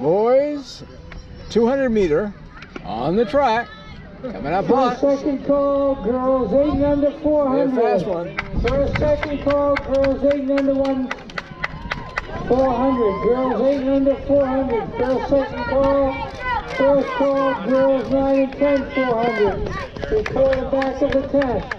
Boys, 200 meter on the track. Coming up hot. Second call, girls eight and under Be a 400. fast one. First second call, girls eight and under one. 400. Girls eight and under 400. First second call. First call, girls nine and 10 400. Report back of the test.